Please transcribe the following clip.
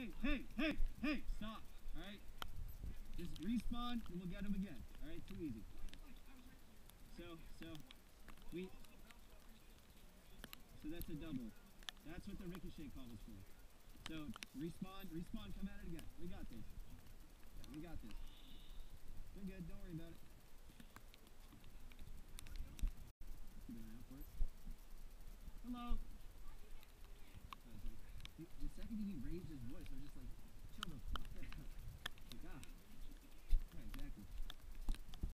hey, hey, hey, Hey! stop. All right. Just respawn and we'll get him again. All right, too easy. So, so we. So that's a double. That's what the ricochet call was for. So respawn, respawn, come at it again. We got this. Yeah, we got this. We're good. Don't worry about it.